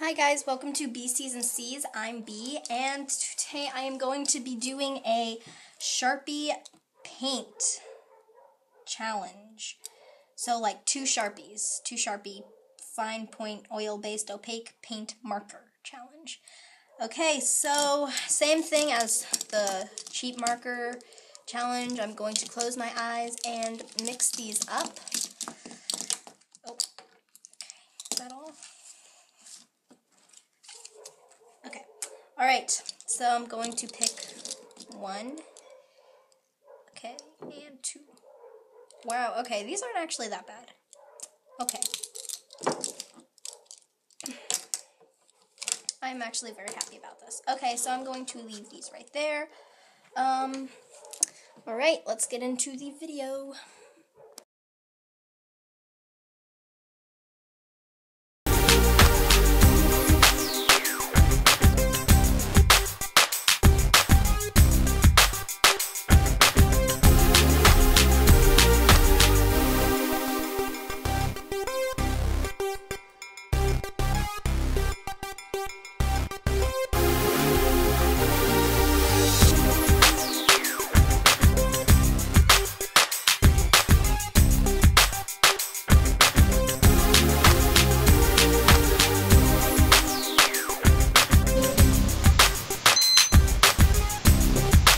Hi guys, welcome to B and C's. I'm B, and today I am going to be doing a Sharpie paint challenge. So like two Sharpies, two Sharpie fine point oil based opaque paint marker challenge. Okay, so same thing as the cheap marker challenge. I'm going to close my eyes and mix these up. Oh, okay, is that all? Okay. All right. So I'm going to pick one. Okay, and two. Wow. Okay, these aren't actually that bad. Okay. I'm actually very happy about this. Okay, so I'm going to leave these right there. Um. All right. Let's get into the video.